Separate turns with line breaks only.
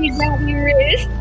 You got see